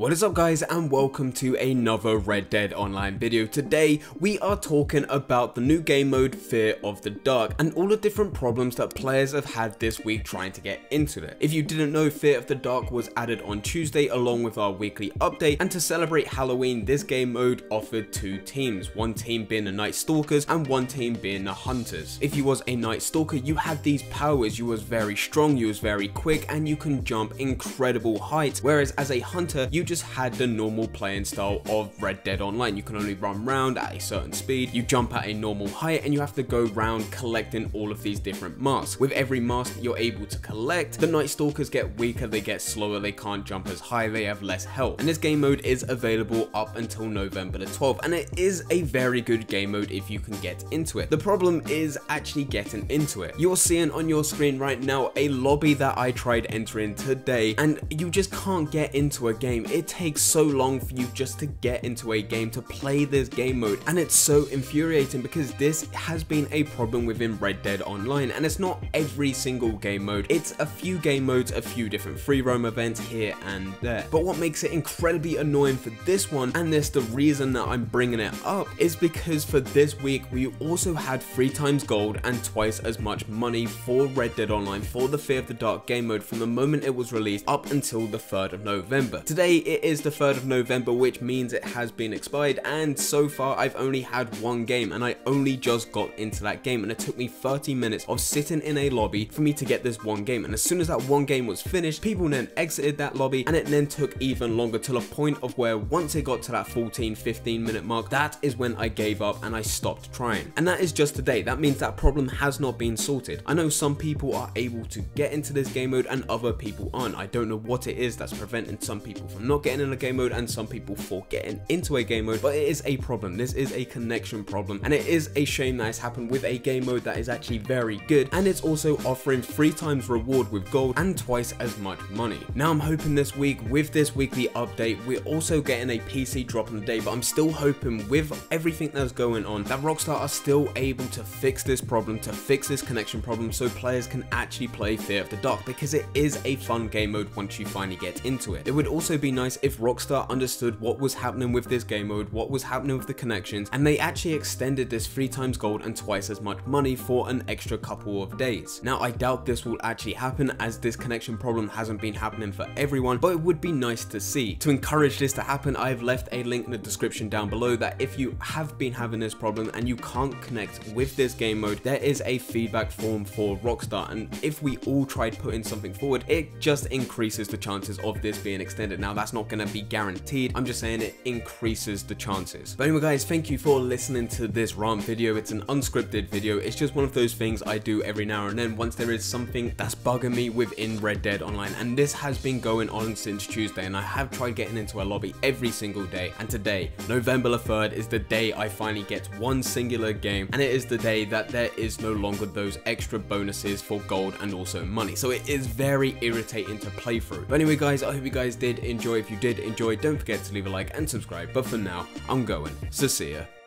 What is up guys and welcome to another Red Dead Online video. Today we are talking about the new game mode Fear of the Dark and all the different problems that players have had this week trying to get into it. If you didn't know Fear of the Dark was added on Tuesday along with our weekly update and to celebrate Halloween this game mode offered two teams, one team being the Night Stalkers and one team being the Hunters. If you was a Night Stalker you had these powers, you was very strong, you was very quick and you can jump incredible heights whereas as a Hunter you just had the normal playing style of Red Dead Online. You can only run round at a certain speed, you jump at a normal height, and you have to go round collecting all of these different masks. With every mask you're able to collect, the Night Stalkers get weaker, they get slower, they can't jump as high, they have less health. And this game mode is available up until November the 12th, and it is a very good game mode if you can get into it. The problem is actually getting into it. You're seeing on your screen right now a lobby that I tried entering today, and you just can't get into a game. It takes so long for you just to get into a game, to play this game mode, and it's so infuriating because this has been a problem within Red Dead Online, and it's not every single game mode, it's a few game modes, a few different free roam events here and there. But what makes it incredibly annoying for this one, and this the reason that I'm bringing it up, is because for this week we also had three times gold and twice as much money for Red Dead Online for the Fear of the Dark game mode from the moment it was released up until the 3rd of November. Today it is the 3rd of November, which means it has been expired, and so far I've only had one game, and I only just got into that game, and it took me 30 minutes of sitting in a lobby for me to get this one game, and as soon as that one game was finished, people then exited that lobby, and it then took even longer till a point of where once it got to that 14, 15 minute mark, that is when I gave up and I stopped trying. And that is just today, that means that problem has not been sorted. I know some people are able to get into this game mode and other people aren't. I don't know what it is that's preventing some people from not getting in a game mode and some people for getting into a game mode, but it is a problem. This is a connection problem, and it is a shame that it's happened with a game mode that is actually very good, and it's also offering three times reward with gold and twice as much money. Now I'm hoping this week, with this weekly update, we're also getting a PC drop in the day, but I'm still hoping with everything that's going on, that Rockstar are still able to fix this problem, to fix this connection problem, so players can actually play Fear of the Dark, because it is a fun game mode once you finally get into it. It would also be nice if Rockstar understood what was happening with this game mode, what was happening with the connections, and they actually extended this three times gold and twice as much money for an extra couple of days. Now I doubt this will actually happen as this connection problem hasn't been happening for everyone, but it would be nice to see. To encourage this to happen, I've left a link in the description down below that if you have been having this problem and you can't connect with this game mode, there is a feedback form for Rockstar, and if we all tried putting something forward, it just increases the chances of this being extended. Now that's not going to be guaranteed, I'm just saying it increases the chances. But anyway guys, thank you for listening to this rant video. It's an unscripted video. It's just one of those things I do every now and then once there is something that's bugging me within Red Dead Online. And this has been going on since Tuesday and I have tried getting into a lobby every single day. And today, November the 3rd, is the day I finally get one singular game. And it is the day that there is no longer those extra bonuses for gold and also money. So it is very irritating to play through. But anyway guys, I hope you guys did enjoy. If you did enjoy, don't forget to leave a like and subscribe. But for now, I'm going. So see ya.